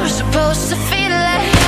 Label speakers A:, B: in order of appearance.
A: You're supposed to feel it.